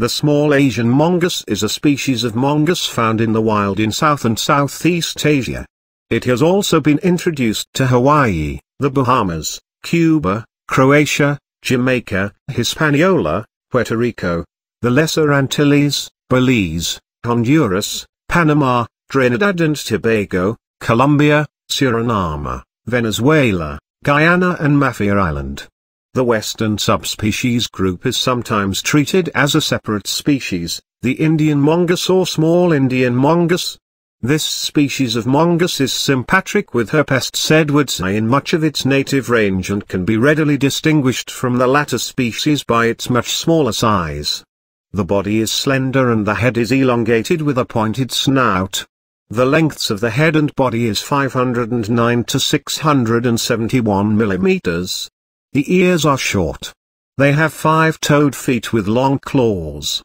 The small Asian mongoose is a species of mongoose found in the wild in South and Southeast Asia. It has also been introduced to Hawaii, the Bahamas, Cuba, Croatia, Jamaica, Hispaniola, Puerto Rico, the Lesser Antilles, Belize, Honduras, Panama, Trinidad and Tobago, Colombia, Suriname, Venezuela, Guyana and Mafia Island. The western subspecies group is sometimes treated as a separate species, the Indian mongoose or small Indian mongoose. This species of mongoose is sympatric with Herpestes edwardsii in much of its native range and can be readily distinguished from the latter species by its much smaller size. The body is slender and the head is elongated with a pointed snout. The lengths of the head and body is 509 to 671 millimeters. The ears are short. They have five-toed feet with long claws.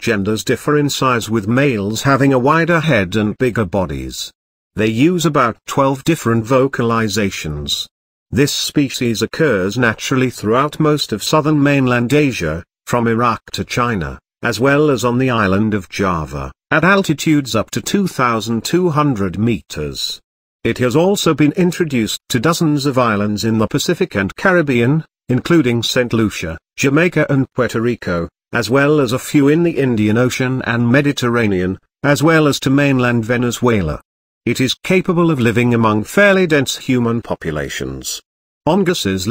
Genders differ in size with males having a wider head and bigger bodies. They use about 12 different vocalizations. This species occurs naturally throughout most of southern mainland Asia, from Iraq to China as well as on the island of Java, at altitudes up to 2,200 meters. It has also been introduced to dozens of islands in the Pacific and Caribbean, including St. Lucia, Jamaica and Puerto Rico, as well as a few in the Indian Ocean and Mediterranean, as well as to mainland Venezuela. It is capable of living among fairly dense human populations. Mongooses